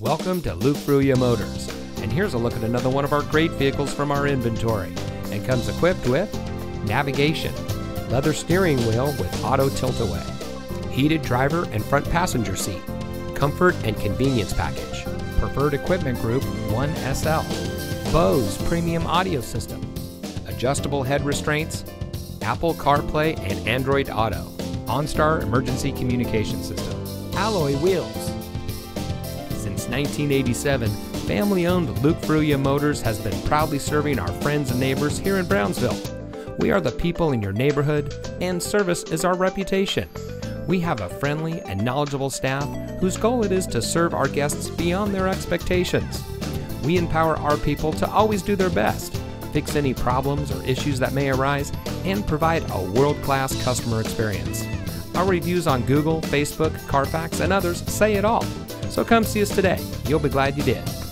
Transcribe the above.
Welcome to Luke Motors, and here's a look at another one of our great vehicles from our inventory. And comes equipped with navigation, leather steering wheel with auto tilt-away, heated driver and front passenger seat, comfort and convenience package, preferred equipment group 1SL, Bose premium audio system, adjustable head restraints, Apple CarPlay and Android Auto, OnStar emergency communication system, alloy wheels. Since 1987, family owned Luke Fruia Motors has been proudly serving our friends and neighbors here in Brownsville. We are the people in your neighborhood, and service is our reputation. We have a friendly and knowledgeable staff whose goal it is to serve our guests beyond their expectations. We empower our people to always do their best, fix any problems or issues that may arise, and provide a world class customer experience. Our reviews on Google, Facebook, Carfax, and others say it all. So come see us today. You'll be glad you did.